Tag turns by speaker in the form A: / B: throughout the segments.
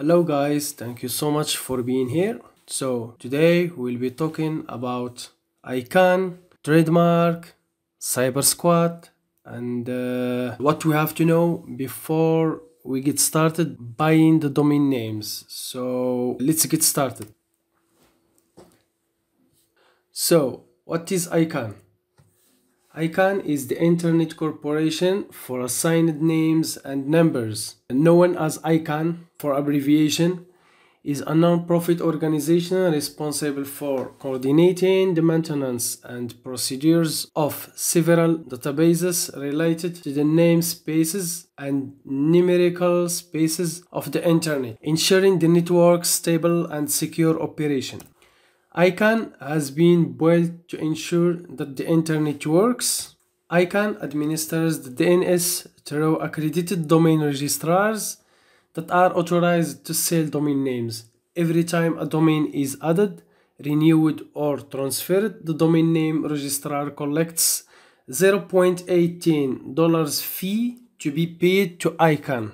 A: Hello guys, thank you so much for being here. So today we'll be talking about ICANN, trademark, CyberSquat, and uh, what we have to know before we get started buying the domain names. So let's get started. So what is ICANN? ICANN is the Internet Corporation for Assigned Names and Numbers, known as ICANN for abbreviation, is a non-profit organization responsible for coordinating the maintenance and procedures of several databases related to the namespaces and numerical spaces of the Internet, ensuring the network's stable and secure operation. ICANN has been built to ensure that the internet works. ICANN administers the DNS through accredited domain registrars that are authorized to sell domain names. Every time a domain is added, renewed or transferred, the domain name registrar collects $0.18 fee to be paid to ICANN.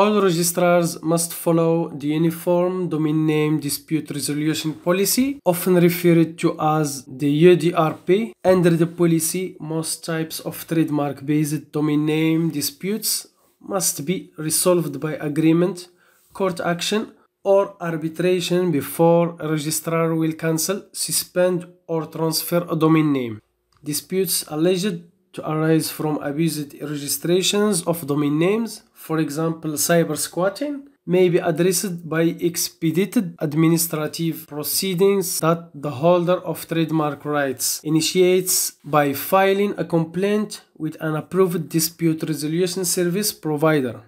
A: All registrars must follow the Uniform Domain Name Dispute Resolution Policy, often referred to as the UDRP. Under the policy, most types of trademark-based domain name disputes must be resolved by agreement, court action, or arbitration before a registrar will cancel, suspend, or transfer a domain name. Disputes alleged to arise from abused registrations of domain names, for example cyber squatting, may be addressed by expedited administrative proceedings that the holder of trademark rights initiates by filing a complaint with an approved dispute resolution service provider.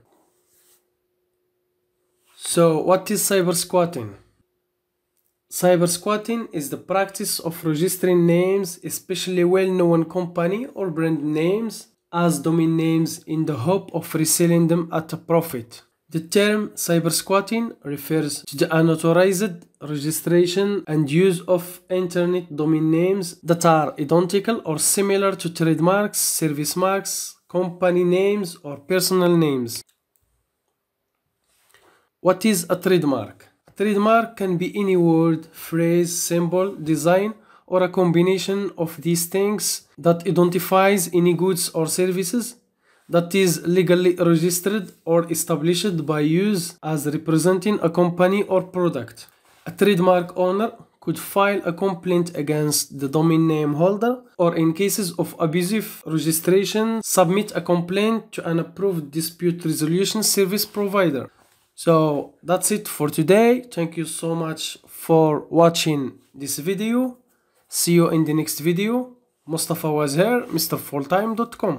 A: So what is cyber squatting? Cyber squatting is the practice of registering names, especially well-known company or brand names, as domain names in the hope of reselling them at a profit. The term cyber squatting refers to the unauthorized registration and use of internet domain names that are identical or similar to trademarks, service marks, company names, or personal names. What is a trademark? Trademark can be any word, phrase, symbol, design, or a combination of these things that identifies any goods or services that is legally registered or established by use as representing a company or product. A trademark owner could file a complaint against the domain name holder or in cases of abusive registration submit a complaint to an approved dispute resolution service provider. So that's it for today. Thank you so much for watching this video. See you in the next video. Mustapha was here, MrFullTime.com.